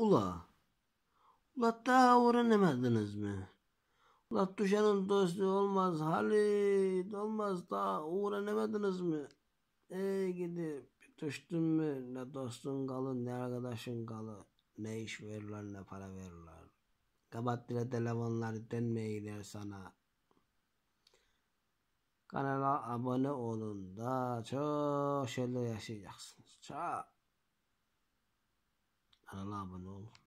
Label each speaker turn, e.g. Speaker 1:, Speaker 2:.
Speaker 1: Ula. Ula daha öğrenemediniz mi? Ula düşenin dostu olmaz Halit olmaz daha öğrenemediniz mi? Ey gidi düştün mü ne dostun kalı ne arkadaşın kalı ne iş verirler ne para verirler. Kapat bile telefonları dönmeyiler sana. Kanala abone olun da çok şeyler yaşayacaksınız. Çok. Kanala abone olun.